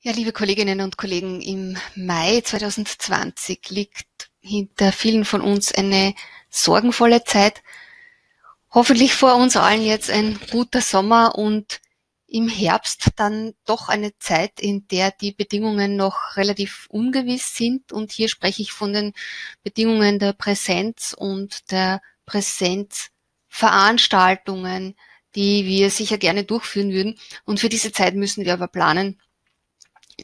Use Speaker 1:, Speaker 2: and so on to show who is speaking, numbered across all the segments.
Speaker 1: Ja, liebe Kolleginnen und Kollegen, im Mai 2020 liegt hinter vielen von uns eine sorgenvolle Zeit. Hoffentlich vor uns allen jetzt ein guter Sommer und im Herbst dann doch eine Zeit, in der die Bedingungen noch relativ ungewiss sind. Und hier spreche ich von den Bedingungen der Präsenz und der Präsenzveranstaltungen, die wir sicher gerne durchführen würden. Und für diese Zeit müssen wir aber planen.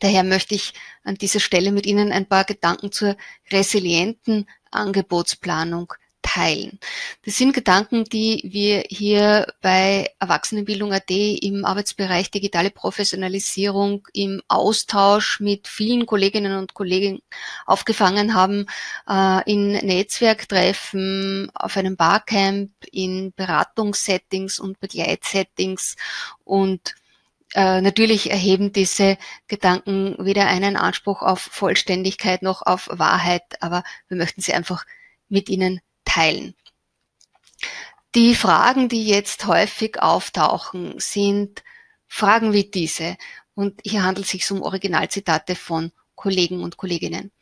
Speaker 1: Daher möchte ich an dieser Stelle mit Ihnen ein paar Gedanken zur resilienten Angebotsplanung teilen. Das sind Gedanken, die wir hier bei Erwachsenenbildung.at im Arbeitsbereich digitale Professionalisierung im Austausch mit vielen Kolleginnen und Kollegen aufgefangen haben, äh, in Netzwerktreffen, auf einem Barcamp, in Beratungssettings und Begleitsettings und äh, natürlich erheben diese Gedanken weder einen Anspruch auf Vollständigkeit noch auf Wahrheit, aber wir möchten sie einfach mit Ihnen teilen. Die Fragen, die jetzt häufig auftauchen, sind Fragen wie diese. Und hier handelt es sich um Originalzitate von Kollegen und Kolleginnen.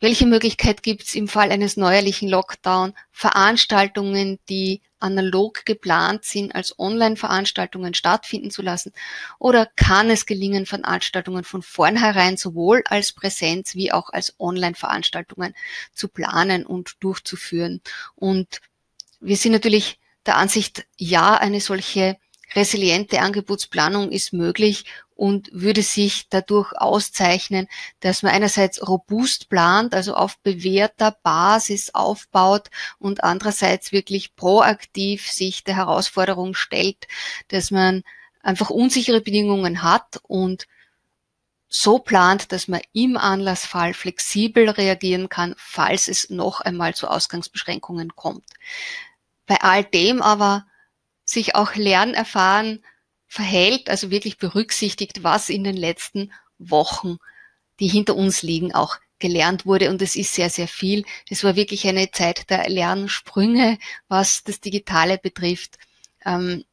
Speaker 1: Welche Möglichkeit gibt es im Fall eines neuerlichen Lockdown, Veranstaltungen, die analog geplant sind, als Online-Veranstaltungen stattfinden zu lassen? Oder kann es gelingen, Veranstaltungen von vornherein sowohl als Präsenz wie auch als Online-Veranstaltungen zu planen und durchzuführen? Und wir sind natürlich der Ansicht, ja, eine solche resiliente Angebotsplanung ist möglich und würde sich dadurch auszeichnen, dass man einerseits robust plant, also auf bewährter Basis aufbaut und andererseits wirklich proaktiv sich der Herausforderung stellt, dass man einfach unsichere Bedingungen hat und so plant, dass man im Anlassfall flexibel reagieren kann, falls es noch einmal zu Ausgangsbeschränkungen kommt. Bei all dem aber sich auch Lernerfahren verhält, also wirklich berücksichtigt, was in den letzten Wochen, die hinter uns liegen, auch gelernt wurde. Und es ist sehr, sehr viel. Es war wirklich eine Zeit der Lernsprünge, was das Digitale betrifft. Ähm,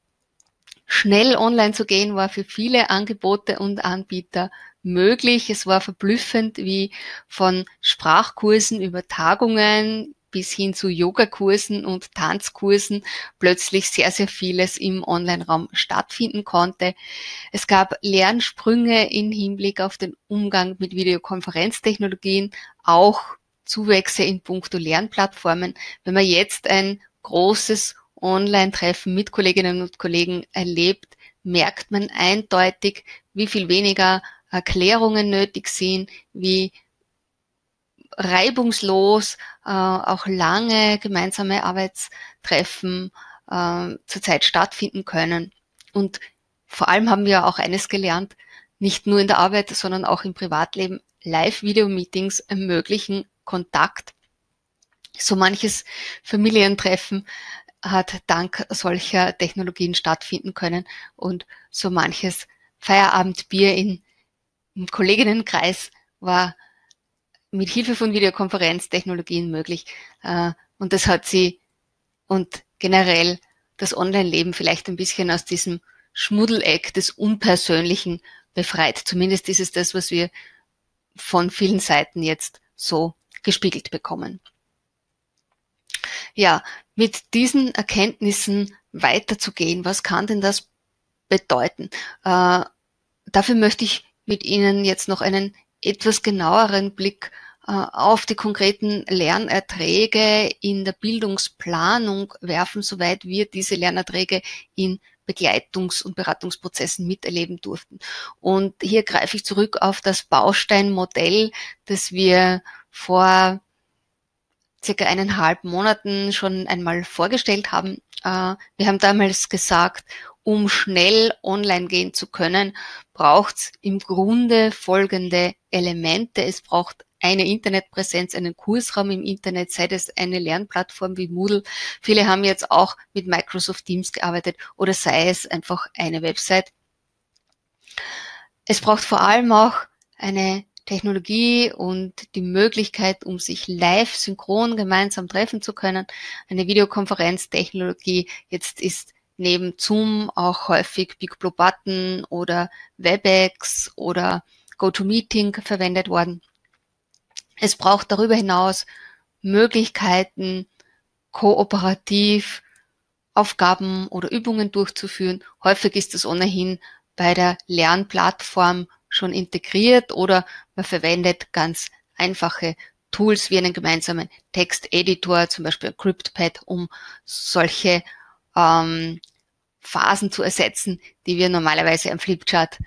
Speaker 1: schnell online zu gehen war für viele Angebote und Anbieter möglich. Es war verblüffend, wie von Sprachkursen über Tagungen bis hin zu Yogakursen und Tanzkursen plötzlich sehr, sehr vieles im Online-Raum stattfinden konnte. Es gab Lernsprünge im Hinblick auf den Umgang mit Videokonferenztechnologien, auch Zuwächse in puncto Lernplattformen. Wenn man jetzt ein großes Online-Treffen mit Kolleginnen und Kollegen erlebt, merkt man eindeutig, wie viel weniger Erklärungen nötig sind, wie reibungslos äh, auch lange gemeinsame Arbeitstreffen äh, zurzeit stattfinden können. Und vor allem haben wir auch eines gelernt, nicht nur in der Arbeit, sondern auch im Privatleben, Live-Video-Meetings ermöglichen Kontakt. So manches Familientreffen hat dank solcher Technologien stattfinden können und so manches Feierabendbier in, im Kolleginnenkreis war mit Hilfe von Videokonferenztechnologien möglich. Äh, und das hat sie und generell das Online-Leben vielleicht ein bisschen aus diesem Schmuddeleck des Unpersönlichen befreit. Zumindest ist es das, was wir von vielen Seiten jetzt so gespiegelt bekommen. Ja, mit diesen Erkenntnissen weiterzugehen, was kann denn das bedeuten? Äh, dafür möchte ich mit Ihnen jetzt noch einen etwas genaueren Blick äh, auf die konkreten Lernerträge in der Bildungsplanung werfen, soweit wir diese Lernerträge in Begleitungs- und Beratungsprozessen miterleben durften. Und hier greife ich zurück auf das Bausteinmodell, das wir vor circa eineinhalb Monaten schon einmal vorgestellt haben. Äh, wir haben damals gesagt, um schnell online gehen zu können, braucht es im Grunde folgende Elemente. Es braucht eine Internetpräsenz, einen Kursraum im Internet, sei das eine Lernplattform wie Moodle. Viele haben jetzt auch mit Microsoft Teams gearbeitet oder sei es einfach eine Website. Es braucht vor allem auch eine Technologie und die Möglichkeit, um sich live synchron gemeinsam treffen zu können. Eine Videokonferenztechnologie. Jetzt ist neben Zoom auch häufig Big Blue Button oder WebEx oder GoToMeeting verwendet worden. Es braucht darüber hinaus Möglichkeiten, kooperativ Aufgaben oder Übungen durchzuführen. Häufig ist das ohnehin bei der Lernplattform schon integriert oder man verwendet ganz einfache Tools wie einen gemeinsamen Texteditor, zum Beispiel CryptPad, um solche ähm, Phasen zu ersetzen, die wir normalerweise am Flipchart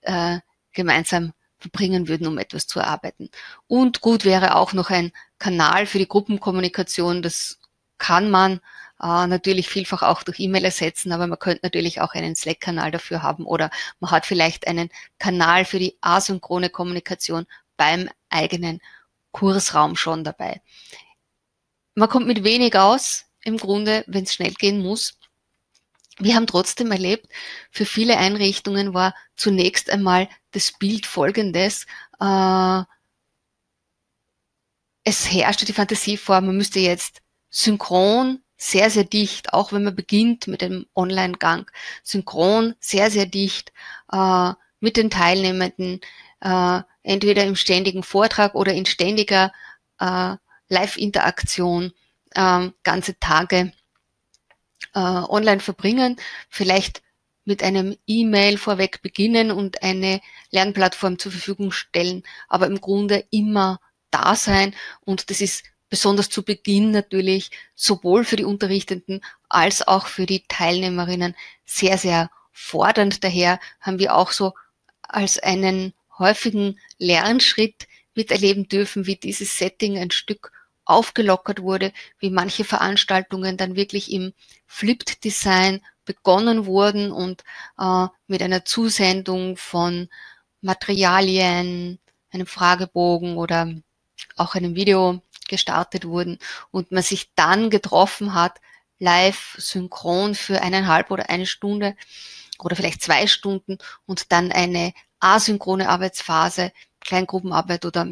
Speaker 1: äh, gemeinsam verbringen würden, um etwas zu erarbeiten. Und gut wäre auch noch ein Kanal für die Gruppenkommunikation. Das kann man äh, natürlich vielfach auch durch E-Mail ersetzen, aber man könnte natürlich auch einen Slack-Kanal dafür haben oder man hat vielleicht einen Kanal für die asynchrone Kommunikation beim eigenen Kursraum schon dabei. Man kommt mit wenig aus, im Grunde, wenn es schnell gehen muss. Wir haben trotzdem erlebt, für viele Einrichtungen war zunächst einmal das Bild folgendes. Äh, es herrschte die Fantasie vor, man müsste jetzt synchron sehr, sehr dicht, auch wenn man beginnt mit dem Online-Gang, synchron sehr, sehr dicht äh, mit den Teilnehmenden, äh, entweder im ständigen Vortrag oder in ständiger äh, Live-Interaktion äh, ganze Tage äh, online verbringen, vielleicht mit einem E-Mail vorweg beginnen und eine Lernplattform zur Verfügung stellen, aber im Grunde immer da sein. Und das ist besonders zu Beginn natürlich sowohl für die Unterrichtenden als auch für die Teilnehmerinnen sehr, sehr fordernd. Daher haben wir auch so als einen häufigen Lernschritt miterleben dürfen, wie dieses Setting ein Stück aufgelockert wurde, wie manche Veranstaltungen dann wirklich im Flipped Design begonnen wurden und äh, mit einer Zusendung von Materialien, einem Fragebogen oder auch einem Video gestartet wurden und man sich dann getroffen hat, live synchron für eineinhalb oder eine Stunde oder vielleicht zwei Stunden und dann eine asynchrone Arbeitsphase, Kleingruppenarbeit oder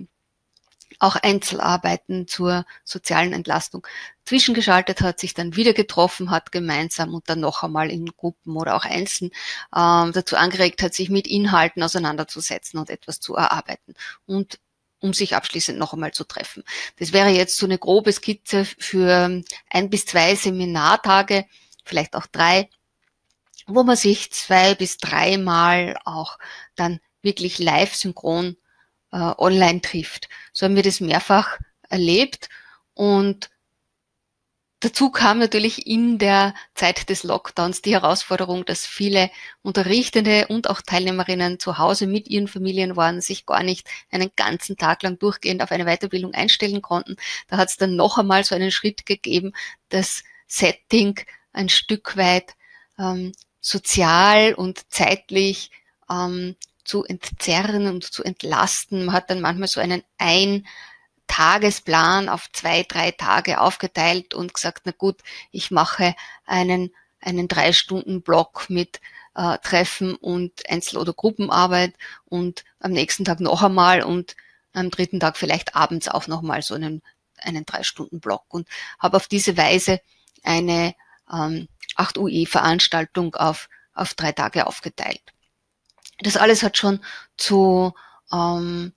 Speaker 1: auch Einzelarbeiten zur sozialen Entlastung zwischengeschaltet hat, sich dann wieder getroffen hat gemeinsam und dann noch einmal in Gruppen oder auch einzeln ähm, dazu angeregt hat, sich mit Inhalten auseinanderzusetzen und etwas zu erarbeiten. Und um sich abschließend noch einmal zu treffen. Das wäre jetzt so eine grobe Skizze für ein bis zwei Seminartage, vielleicht auch drei, wo man sich zwei bis dreimal auch dann wirklich live synchron äh, online trifft. So haben wir das mehrfach erlebt und Dazu kam natürlich in der Zeit des Lockdowns die Herausforderung, dass viele Unterrichtende und auch Teilnehmerinnen zu Hause mit ihren Familien waren, sich gar nicht einen ganzen Tag lang durchgehend auf eine Weiterbildung einstellen konnten. Da hat es dann noch einmal so einen Schritt gegeben, das Setting ein Stück weit ähm, sozial und zeitlich ähm, zu entzerren und zu entlasten. Man hat dann manchmal so einen ein Tagesplan auf zwei, drei Tage aufgeteilt und gesagt, na gut, ich mache einen, einen drei Stunden Block mit äh, Treffen und Einzel- oder Gruppenarbeit und am nächsten Tag noch einmal und am dritten Tag vielleicht abends auch nochmal so einen, einen drei Stunden Block und habe auf diese Weise eine ähm, 8 UE-Veranstaltung auf, auf drei Tage aufgeteilt. Das alles hat schon zu ähm,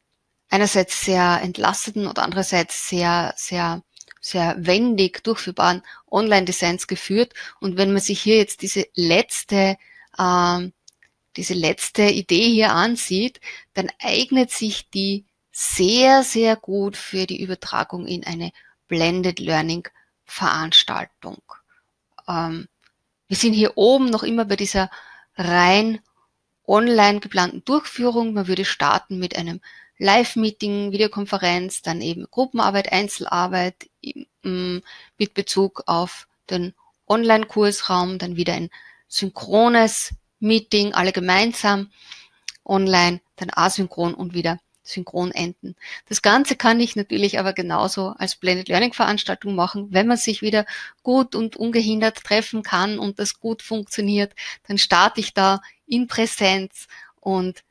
Speaker 1: einerseits sehr entlasteten und andererseits sehr, sehr, sehr wendig durchführbaren Online-Designs geführt. Und wenn man sich hier jetzt diese letzte, ähm, diese letzte Idee hier ansieht, dann eignet sich die sehr, sehr gut für die Übertragung in eine Blended Learning Veranstaltung. Ähm, wir sind hier oben noch immer bei dieser rein online geplanten Durchführung. Man würde starten mit einem Live-Meeting, Videokonferenz, dann eben Gruppenarbeit, Einzelarbeit mit Bezug auf den Online-Kursraum, dann wieder ein synchrones Meeting, alle gemeinsam online, dann asynchron und wieder synchron enden. Das Ganze kann ich natürlich aber genauso als Blended Learning Veranstaltung machen. Wenn man sich wieder gut und ungehindert treffen kann und das gut funktioniert, dann starte ich da in Präsenz und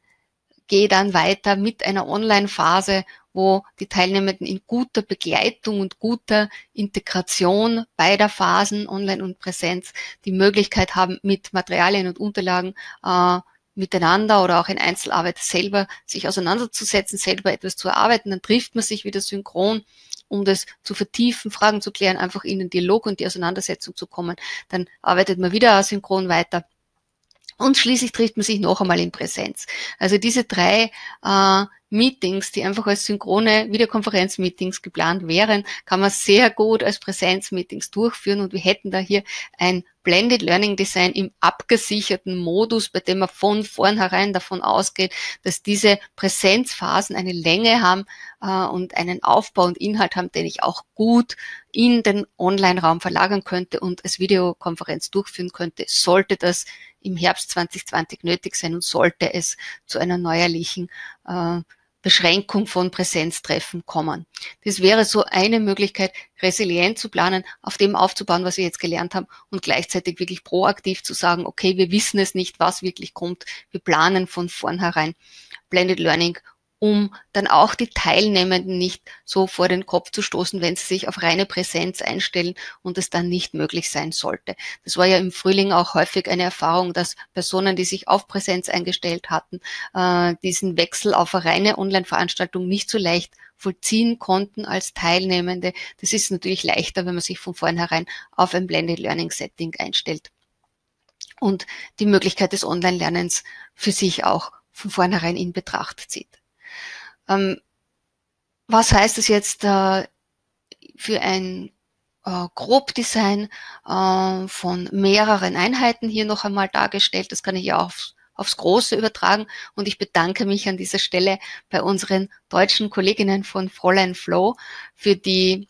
Speaker 1: gehe dann weiter mit einer Online-Phase, wo die Teilnehmenden in guter Begleitung und guter Integration beider Phasen, Online und Präsenz, die Möglichkeit haben, mit Materialien und Unterlagen äh, miteinander oder auch in Einzelarbeit selber sich auseinanderzusetzen, selber etwas zu erarbeiten, dann trifft man sich wieder synchron, um das zu vertiefen, Fragen zu klären, einfach in den Dialog und die Auseinandersetzung zu kommen. Dann arbeitet man wieder asynchron weiter. Und schließlich trifft man sich noch einmal in Präsenz. Also diese drei äh, Meetings, die einfach als synchrone Videokonferenz-Meetings geplant wären, kann man sehr gut als Präsenz-Meetings durchführen und wir hätten da hier ein Blended Learning Design im abgesicherten Modus, bei dem man von vornherein davon ausgeht, dass diese Präsenzphasen eine Länge haben äh, und einen Aufbau und Inhalt haben, den ich auch gut in den Online-Raum verlagern könnte und als Videokonferenz durchführen könnte, sollte das im Herbst 2020 nötig sein und sollte es zu einer neuerlichen äh, Beschränkung von Präsenztreffen kommen. Das wäre so eine Möglichkeit, resilient zu planen, auf dem aufzubauen, was wir jetzt gelernt haben und gleichzeitig wirklich proaktiv zu sagen, okay, wir wissen es nicht, was wirklich kommt. Wir planen von vornherein Blended Learning um dann auch die Teilnehmenden nicht so vor den Kopf zu stoßen, wenn sie sich auf reine Präsenz einstellen und es dann nicht möglich sein sollte. Das war ja im Frühling auch häufig eine Erfahrung, dass Personen, die sich auf Präsenz eingestellt hatten, äh, diesen Wechsel auf eine reine Online-Veranstaltung nicht so leicht vollziehen konnten als Teilnehmende. Das ist natürlich leichter, wenn man sich von vornherein auf ein Blended Learning Setting einstellt und die Möglichkeit des Online-Lernens für sich auch von vornherein in Betracht zieht. Ähm, was heißt das jetzt äh, für ein äh, Grobdesign äh, von mehreren Einheiten hier noch einmal dargestellt? Das kann ich ja aufs, aufs Große übertragen und ich bedanke mich an dieser Stelle bei unseren deutschen Kolleginnen von Fräulein Flow für die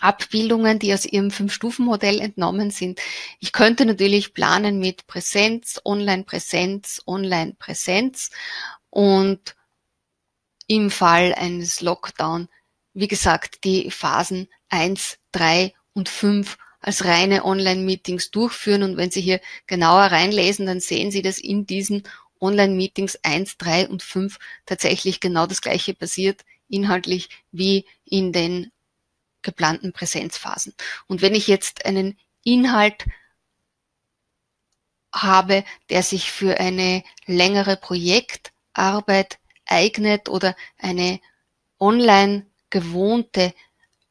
Speaker 1: Abbildungen, die aus ihrem Fünf-Stufen-Modell entnommen sind. Ich könnte natürlich planen mit Präsenz, Online-Präsenz, Online-Präsenz und im Fall eines Lockdown, wie gesagt, die Phasen 1, 3 und 5 als reine Online-Meetings durchführen. Und wenn Sie hier genauer reinlesen, dann sehen Sie, dass in diesen Online-Meetings 1, 3 und 5 tatsächlich genau das Gleiche passiert, inhaltlich wie in den geplanten Präsenzphasen. Und wenn ich jetzt einen Inhalt habe, der sich für eine längere Projektarbeit eignet oder eine online gewohnte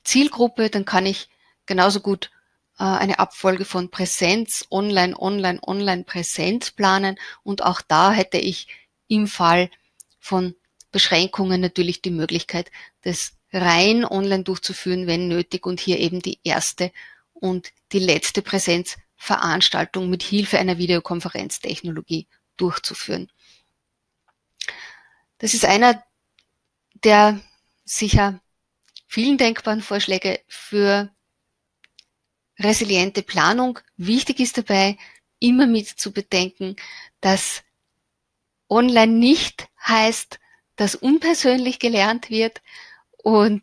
Speaker 1: Zielgruppe, dann kann ich genauso gut äh, eine Abfolge von Präsenz, Online, Online, Online, Präsenz planen. Und auch da hätte ich im Fall von Beschränkungen natürlich die Möglichkeit, das rein online durchzuführen, wenn nötig und hier eben die erste und die letzte Präsenzveranstaltung mit Hilfe einer Videokonferenztechnologie durchzuführen. Das ist einer der sicher vielen denkbaren Vorschläge für resiliente Planung. Wichtig ist dabei, immer mit zu bedenken, dass online nicht heißt, dass unpersönlich gelernt wird und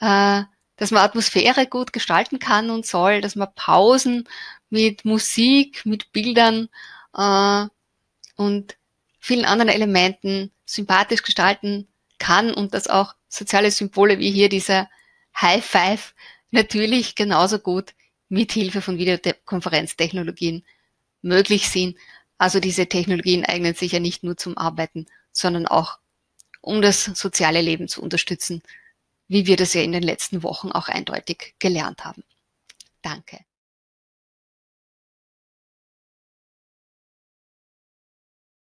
Speaker 1: äh, dass man Atmosphäre gut gestalten kann und soll, dass man Pausen mit Musik, mit Bildern äh, und vielen anderen Elementen sympathisch gestalten kann und dass auch soziale Symbole wie hier dieser High Five natürlich genauso gut mit Hilfe von Videokonferenztechnologien möglich sind. Also diese Technologien eignen sich ja nicht nur zum Arbeiten, sondern auch um das soziale Leben zu unterstützen, wie wir das ja in den letzten Wochen auch eindeutig gelernt haben. Danke.